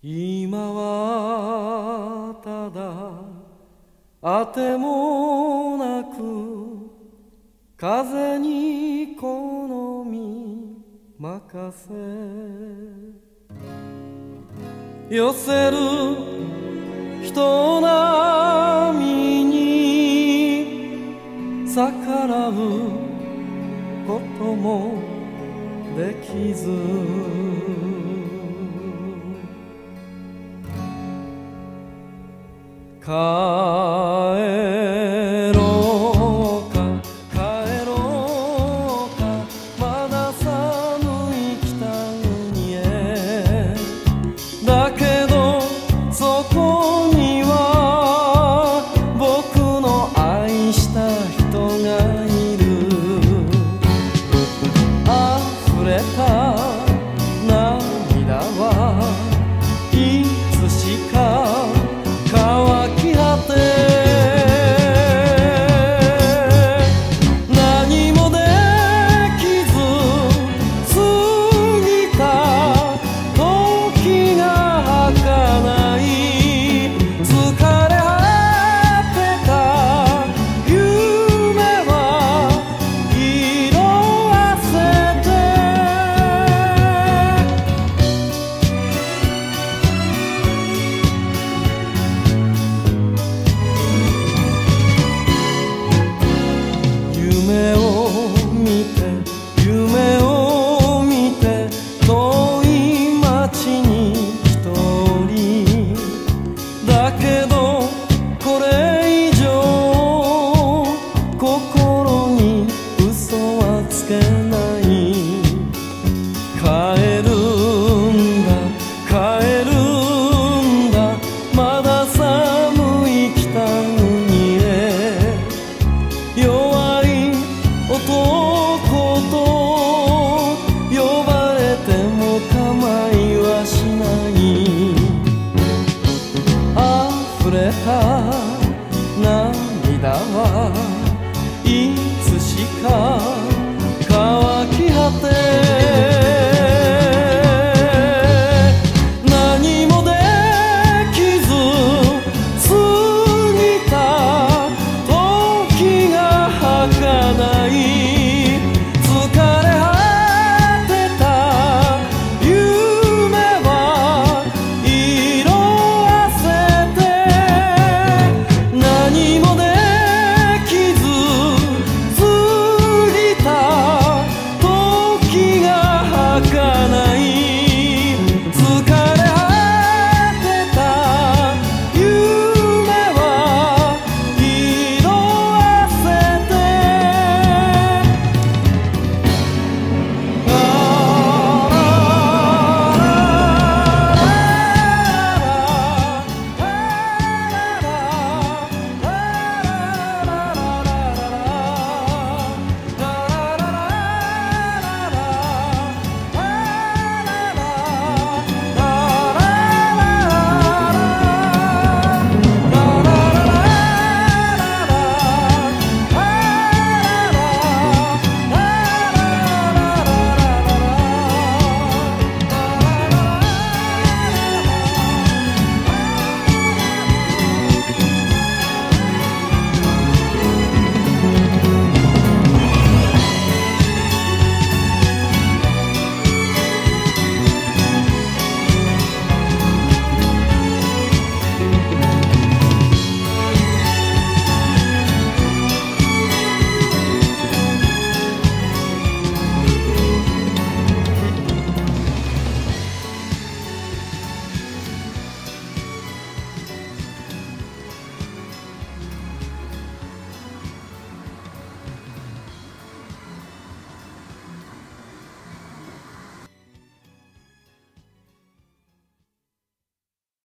今はただあてもなく風に好み任せ寄せる人並みに逆らうこともできず Kae た涙はいつしか乾き果て